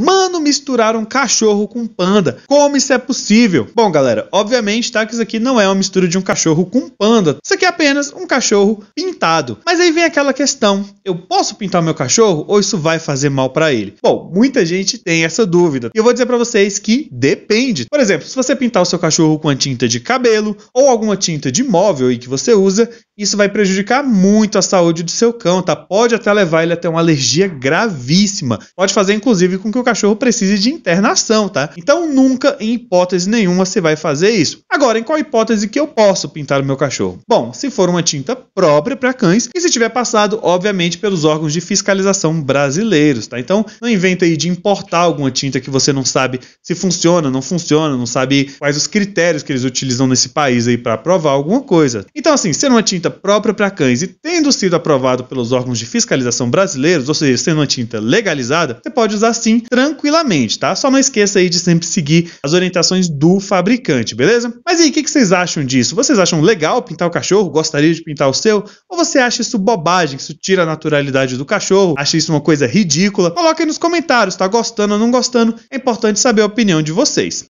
Mano, misturaram cachorro com panda. Como isso é possível? Bom, galera, obviamente, tá? Que isso aqui não é uma mistura de um cachorro com panda. Isso aqui é apenas um cachorro pintado. Mas aí vem aquela questão: eu posso pintar meu cachorro ou isso vai fazer mal para ele? Bom, muita gente tem essa dúvida. E eu vou dizer para vocês que depende. Por exemplo, se você pintar o seu cachorro com a tinta de cabelo ou alguma tinta de móvel aí que você usa, isso vai prejudicar muito a saúde do seu cão, tá? Pode até levar ele a ter uma alergia gravíssima. Pode fazer, inclusive, com que o cachorro precise de internação, tá? Então, nunca, em hipótese nenhuma, você vai fazer isso. Agora, em qual hipótese que eu posso pintar o meu cachorro? Bom, se for uma tinta própria para cães e se tiver passado, obviamente, pelos órgãos de fiscalização brasileiros, tá? Então, não inventa aí de importar alguma tinta que você não sabe se funciona, não funciona, não sabe quais os critérios que eles utilizam nesse país aí para aprovar alguma coisa. Então, assim, sendo uma tinta própria para cães e tendo sido aprovado pelos órgãos de fiscalização brasileiros, ou seja, sendo uma tinta legalizada, você pode usar sim tranquilamente, tá? Só não esqueça aí de sempre seguir as orientações do fabricante, beleza? Mas aí, o que, que vocês acham disso? Vocês acham legal pintar o cachorro? Gostaria de pintar o seu? Ou você acha isso bobagem, que isso tira a naturalidade do cachorro? Acha isso uma coisa ridícula? Coloque aí nos comentários, tá gostando ou não gostando? É importante saber a opinião de vocês.